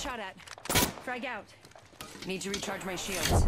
shot at. Frag out. Need to recharge my shields.